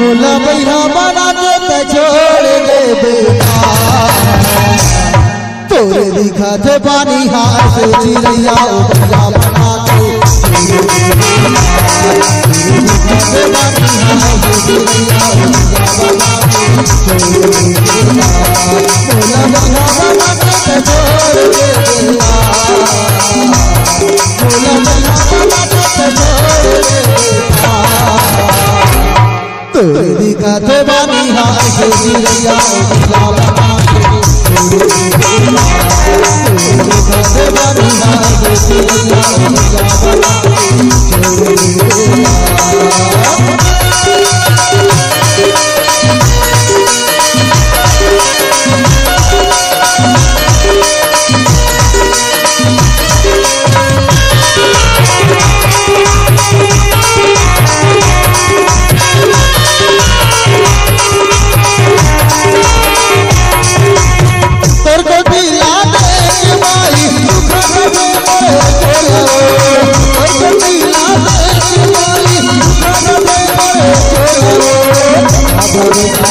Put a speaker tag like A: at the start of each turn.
A: बोला बैरा बना के तो छोड़ दे तोरे दिखा दे पानी हाथ चिड़िया उठिया बना के। तोरे दिखा दे चिड़िया तोरी का तो बानी हार के जिरैया लाला तोरी का तो बानी हार के जिरैया लाला